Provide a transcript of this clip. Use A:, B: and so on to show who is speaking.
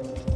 A: you